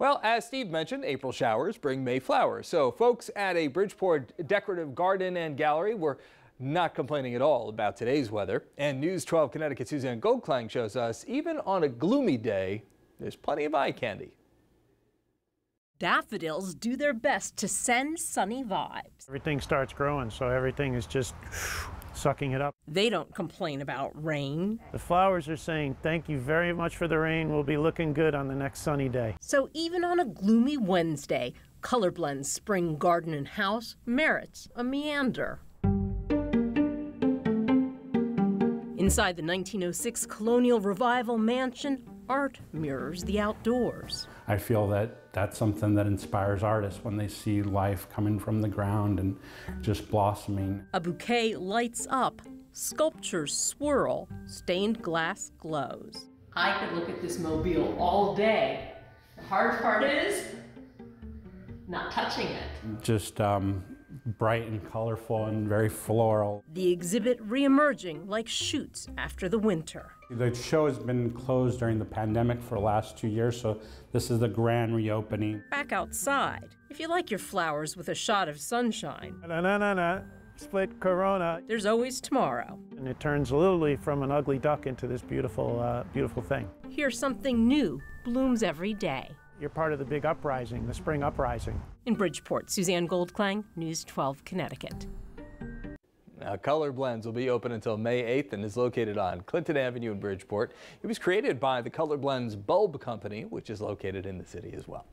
Well, as Steve mentioned, April showers bring May flowers. So folks at a Bridgeport decorative garden and gallery were not complaining at all about today's weather. And News 12 Connecticut Suzanne Goldklang shows us even on a gloomy day, there's plenty of eye candy. Daffodils do their best to send sunny vibes. Everything starts growing, so everything is just sucking it up. They don't complain about rain. The flowers are saying, Thank you very much for the rain. We'll be looking good on the next sunny day. So even on a gloomy Wednesday, Colorblend's spring garden and house merits a meander. Inside the 1906 Colonial Revival Mansion, art mirrors the outdoors. I feel that that's something that inspires artists when they see life coming from the ground and just blossoming. A bouquet lights up, sculptures swirl, stained glass glows. I could look at this mobile all day. The hard part is not touching it. Just um, bright and colorful and very floral. The exhibit reemerging like shoots after the winter. The show has been closed during the pandemic for the last two years, so this is the grand reopening. Back outside, if you like your flowers with a shot of sunshine. Na na na na. Split Corona. There's always tomorrow. And it turns literally from an ugly duck into this beautiful, uh, beautiful thing. Here's something new blooms every day. You're part of the big uprising, the spring uprising. In Bridgeport, Suzanne Goldklang, News 12, Connecticut. Now, Colorblends will be open until May 8th and is located on Clinton Avenue in Bridgeport. It was created by the Colorblends Bulb Company, which is located in the city as well.